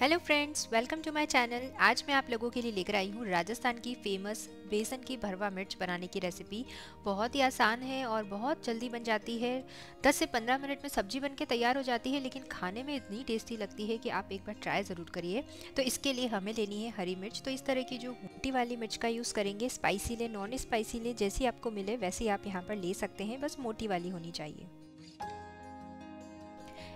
Hello friends welcome to my channel आज मैं आप लोगों के लिए लेकर आई हूँ राजस्थान की फ़ेमस बेसन की भरवा मिर्च बनाने की रेसिपी बहुत ही आसान है और बहुत जल्दी बन जाती है। 10 से 15 मिनट में सब्ज़ी बन के तैयार हो जाती है, लेकिन खाने में इतनी टेस्टी लगती है कि आप एक बार ट्राई ज़रूर करिए। तो इसके लिए हमें लेनी है हरी मिर्च। तो इस तरह की जो मोटी वाली मिर्च का यूज़ करेंगे स्पाइसी लें नॉन स्पाइसी लें, जैसी आपको मिले, वैसी आप यहाँ पर ले सकते हैं। बस मोटी वाली होनी चाहिए।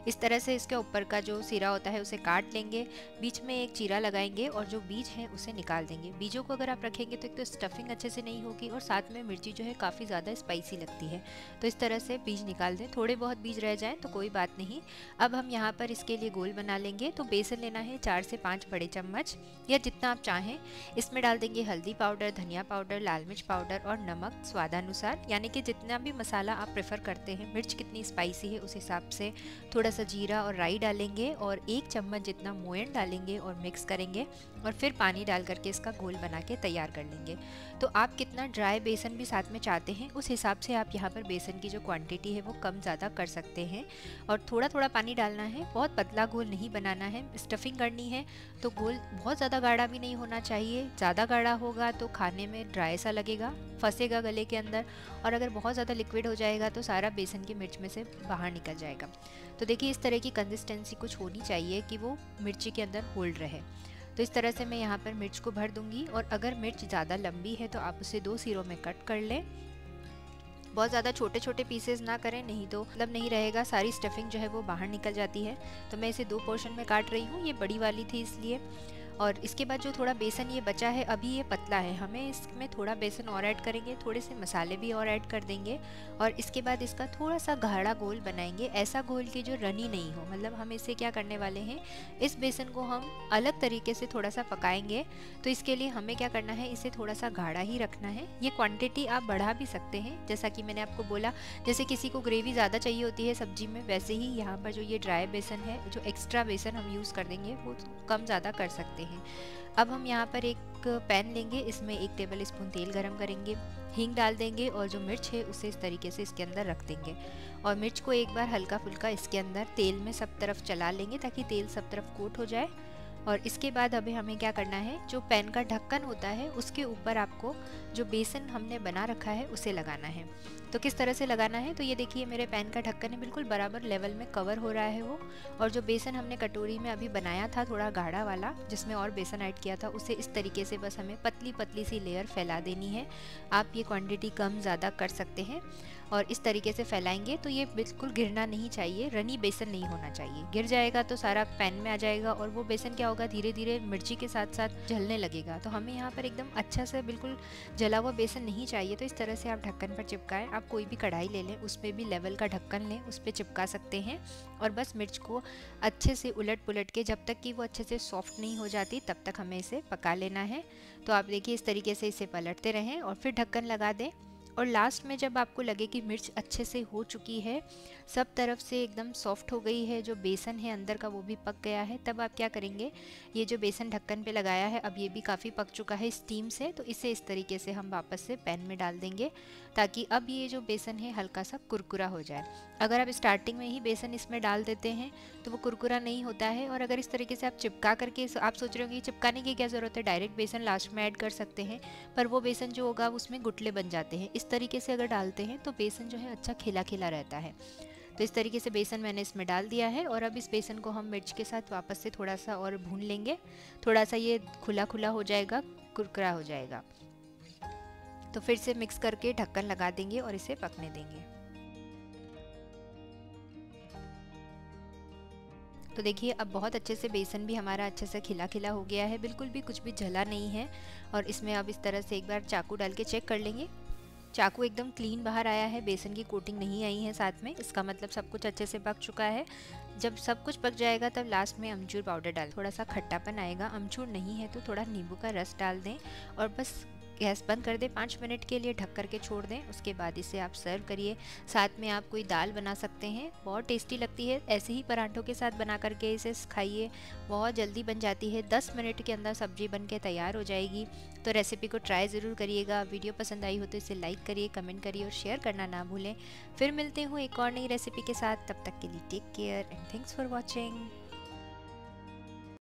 इस तरह से इसके ऊपर का जो सिरा होता है उसे काट लेंगे, बीच में एक चीरा लगाएँगे और जो बीज है उसे निकाल देंगे। बीजों को अगर आप रखेंगे तो एक तो स्टफिंग अच्छे से नहीं होगी और साथ में मिर्ची जो है काफ़ी ज़्यादा स्पाइसी लगती है। तो इस तरह से बीज निकाल दें। थोड़े बहुत बीज रह जाएँ तो कोई बात नहीं। अब हम यहाँ पर इसके लिए गोल बना लेंगे। तो बेसन लेना है चार से पाँच बड़े चम्मच या जितना आप चाहें। इसमें डाल देंगे हल्दी पाउडर, धनिया पाउडर, लाल मिर्च पाउडर और नमक स्वादानुसार। यानी कि जितना भी मसाला आप प्रेफर करते हैं, मिर्च कितनी स्पाइसी है उस हिसाब से थोड़ा सा जीरा और राई डालेंगे और एक चम्मच जितना मोयन डालेंगे और मिक्स करेंगे और फिर पानी डाल करके इसका घोल बना के तैयार कर लेंगे। तो आप कितना ड्राई बेसन भी साथ में चाहते हैं, उस हिसाब से आप यहाँ पर बेसन की जो क्वांटिटी है वो कम ज़्यादा कर सकते हैं। और थोड़ा थोड़ा पानी डालना है, बहुत पतला घोल नहीं बनाना है स्टफिंग करनी है तो घोल बहुत ज़्यादा गाढ़ा भी नहीं होना चाहिए। ज़्यादा गाढ़ा होगा तो खाने में ड्राई सा लगेगा, फंसेगा गले के अंदर और अगर बहुत ज़्यादा लिक्विड हो जाएगा तो सारा बेसन की मिर्च में से बाहर निकल जाएगा। तो देखिए इस तरह की कंसिस्टेंसी कुछ होनी चाहिए कि वो मिर्ची के अंदर होल्ड रहे। तो इस तरह से मैं यहाँ पर मिर्च को भर दूँगी और अगर मिर्च ज़्यादा लंबी है तो आप उसे दो सिरों में कट कर लें। बहुत ज़्यादा छोटे छोटे पीसेस ना करें, नहीं तो मतलब नहीं रहेगा। सारी स्टफिंग जो है वो बाहर निकल जाती है। तो मैं इसे दो पोर्शन में काट रही हूँ। ये बड़ी वाली थी इसलिए। और इसके बाद जो थोड़ा बेसन ये बचा है, अभी ये पतला है। हमें इसमें थोड़ा बेसन और ऐड करेंगे, थोड़े से मसाले भी और ऐड कर देंगे और इसके बाद इसका थोड़ा सा गाढ़ा गोल बनाएँगे। ऐसा गोल कि जो रनी नहीं हो मतलब हम इसे क्या करने वाले हैं, इस बेसन को हम अलग तरीके से थोड़ा सा पकाएँगे। तो इसके लिए हमें क्या करना है, इसे थोड़ा सा गाढ़ा ही रखना है। ये क्वान्टिटी आप बढ़ा भी सकते हैं, जैसा कि मैंने आपको बोला, जैसे किसी को ग्रेवी ज़्यादा चाहिए होती है सब्ज़ी में, वैसे ही यहाँ पर जो ये ड्राई बेसन है, जो एक्स्ट्रा बेसन हम यूज़ कर देंगे, वो कम ज़्यादा कर सकते हैं। अब हम यहाँ पर एक पैन लेंगे, इसमें एक टेबल स्पून तेल गरम करेंगे, हींग डाल देंगे और जो मिर्च है उसे इस तरीके से इसके अंदर रख देंगे। और मिर्च को एक बार हल्का फुल्का इसके अंदर तेल में सब तरफ़ चला लेंगे ताकि तेल सब तरफ़ कोट हो जाए। और इसके बाद अभी हमें क्या करना है? जो पैन का ढक्कन होता है, उसके ऊपर आपको जो बेसन हमने बना रखा है, उसे लगाना है। तो किस तरह से लगाना है? तो ये देखिए, मेरे पैन का ढक्कन है, बिल्कुल बराबर लेवल में कवर हो रहा है वो। और जो बेसन हमने कटोरी में अभी बनाया था, थोड़ा गाढ़ा वाला, जिसमें और बेसन ऐड किया था, उसे इस तरीके से बस हमें पतली पतली सी लेयर फैला देनी है। आप ये क्वांटिटी कम ज़्यादा कर सकते हैं। और इस तरीके से फैलाएँगे तो ये बिल्कुल गिरना नहीं चाहिए, रनी बेसन नहीं होना चाहिए। गिर जाएगा तो सारा पैन में आ जाएगा और वो बेसन क्या होगा धीरे धीरे मिर्ची के साथ साथ जलने लगेगा। तो हमें यहाँ पर एकदम अच्छा से बिल्कुल जला हुआ बेसन नहीं चाहिए तो इस तरह से आप ढक्कन पर चिपकाएँ। आप कोई भी कढ़ाई ले लें उस पर भी लेवल का ढक्कन लें, उस पर चिपका सकते हैं और बस मिर्च को अच्छे से उलट पुलट के, जब तक कि वो अच्छे से सॉफ्ट नहीं हो जाती, तब तक हमें इसे पका लेना है। तो आप देखिए इस तरीके से इसे पलटते रहें और फिर ढक्कन लगा दें। और लास्ट में जब आपको लगे कि मिर्च अच्छे से हो चुकी है, सब तरफ़ से एकदम सॉफ्ट हो गई है, जो बेसन है अंदर का वो भी पक गया है, तब आप क्या करेंगे? ये जो बेसन ढक्कन पे लगाया है, अब ये भी काफ़ी पक चुका है स्टीम से तो इसे इस तरीके से हम वापस से पैन में डाल देंगे, ताकि अब ये जो बेसन है हल्का सा कुरकुरा हो जाए। अगर आप स्टार्टिंग में ही बेसन इसमें डाल देते हैं तो वो कुरकुरा नहीं होता है, और अगर इस तरीके से आप चिपका करके आप सोच रहे हो कि चिपकाने की क्या ज़रूरत है? डायरेक्ट बेसन लास्ट में ऐड कर सकते हैं, पर वो बेसन जो होगा, उसमें गुटले बन जाते हैं। इस तरीके से अगर डालते हैं तो बेसन जो है अच्छा खिला खिला रहता है। तो इस तरीके से बेसन मैंने इसमें डाल दिया है और अब इस बेसन को हम मिर्च के साथ वापस से थोड़ा सा और भून लेंगे। थोड़ा सा ये खुला खुला हो जाएगा, कुरकुरा हो जाएगा। तो फिर से मिक्स करके ढक्कन लगा देंगे और इसे पकने देंगे। तो देखिए, अब बहुत अच्छे से बेसन भी हमारा अच्छे से खिला खिला हो गया है। बिल्कुल भी कुछ भी जला नहीं है और इसमें अब इस तरह से एक बार चाकू डाल के चेक कर लेंगे। चाकू एकदम क्लीन बाहर आया है, बेसन की कोटिंग नहीं आई है साथ में, इसका मतलब सब कुछ अच्छे से पक चुका है। जब सब कुछ पक जाएगा, तब लास्ट में अमचूर पाउडर डाल, थोड़ा सा खट्टापन आएगा, अमचूर नहीं है तो थोड़ा नींबू का रस डाल दें और बस गैस बंद कर दें, पाँच मिनट के लिए ढक करके छोड़ दें, उसके बाद इसे आप सर्व करिए। साथ में आप कोई दाल बना सकते हैं, बहुत टेस्टी लगती है, ऐसे ही पराठों के साथ बना करके इसे खाइए, बहुत जल्दी बन जाती है, दस मिनट के अंदर सब्ज़ी बन के तैयार हो जाएगी। तो रेसिपी को ट्राई ज़रूर करिएगा, वीडियो पसंद आई हो तो इसे लाइक करिए कमेंट करिए और शेयर करना ना भूलें। फिर मिलते हूँ एक और नई रेसिपी के साथ, तब तक के लिए take care and thanks for watching